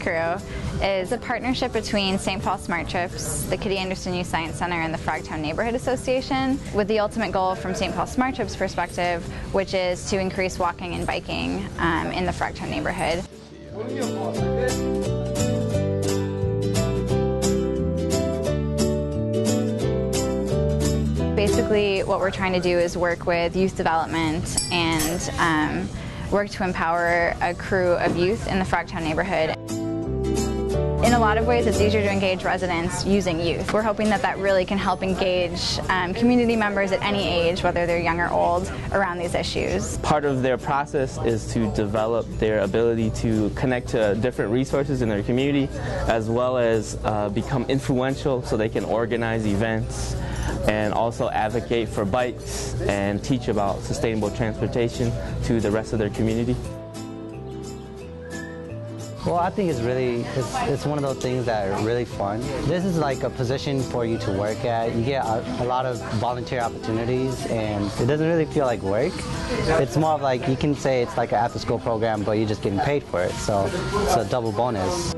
Crew is a partnership between St. Paul Smart Trips, the Kitty Anderson Youth Science Center, and the Frogtown Neighborhood Association, with the ultimate goal from St. Paul Smart Trips perspective, which is to increase walking and biking um, in the Frogtown neighborhood. Basically, what we're trying to do is work with youth development and um, work to empower a crew of youth in the Frogtown neighborhood. In a lot of ways, it's easier to engage residents using youth. We're hoping that that really can help engage um, community members at any age, whether they're young or old, around these issues. Part of their process is to develop their ability to connect to different resources in their community, as well as uh, become influential so they can organize events and also advocate for bikes and teach about sustainable transportation to the rest of their community. Well, I think it's really, it's, it's one of those things that are really fun. This is like a position for you to work at. You get a, a lot of volunteer opportunities and it doesn't really feel like work. It's more of like, you can say it's like an after school program, but you're just getting paid for it. So it's a double bonus.